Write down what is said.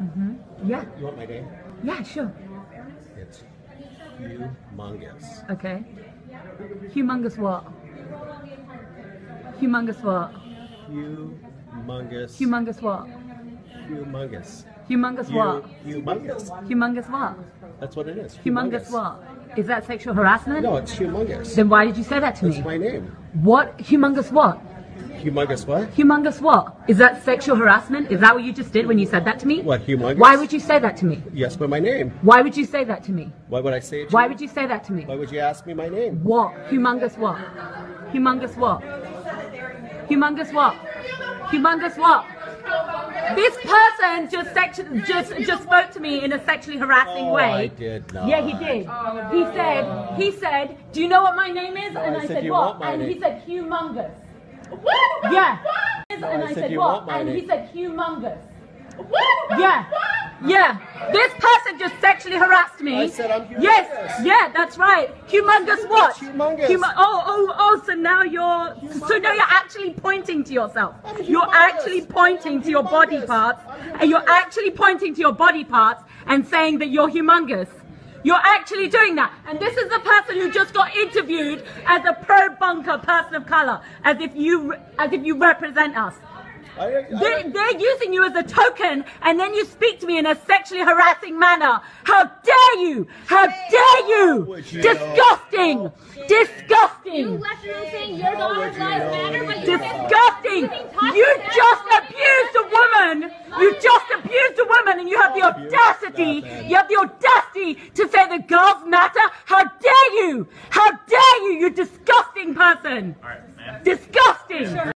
Mm-hmm. Yeah. You want my name? Yeah, sure. It's humongous. Okay. Humongous what? Humongous what? Humongous. Humongous what? Humongous. Humongous what? Humongous. Humongous what? That's what it is. Humongous what? Is that sexual harassment? No, it's humongous. Then why did you say that to That's me? my name. What? Humongous what? Humongous what? Humongous what? Is that sexual harassment? Is that what you just did when you said that to me? What, humongous? Why would you say that to me? Yes, but my name. Why would you say that to me? Why would I say it to Why you? would you say that to me? Why would you ask me my name? What? Humongous what? Humongous what? Humongous what? Humongous what? This person just sexu- just just spoke to me in a sexually harassing Oh, way. I did not. Yeah, he did. He said, he said, "Do you know what my name is?" and I I said, said, "What?" and he said, "Humongous." Yeah. And I I said, said, "What?" And he said, "Humongous." Yeah. Yeah. This person just sexually harassed me. I said I'm humongous. Yes. Yeah, that's right. Humongous what? humongous. Humo- oh, oh, oh, so now you're so now you're actually pointing to yourself. I'm You're actually pointing to your body parts. And you're actually pointing to your body parts and saying that you're humongous. You're actually doing that. And this is the person who just got interviewed as a pro bunker person of color, as if you as if you represent us. I, I, They, they're using you as a token, and then you speak to me in a sexually harassing manner. How dare you? How dare you? would you Disgusting! You Disgusting! left room saying your daughter's lives matter, but you Disgusting! didn't You to them. just abused a woman! You just and you have the audacity, you have the audacity to say the girls matter? How dare you? How dare you, you disgusting person! Disgusting!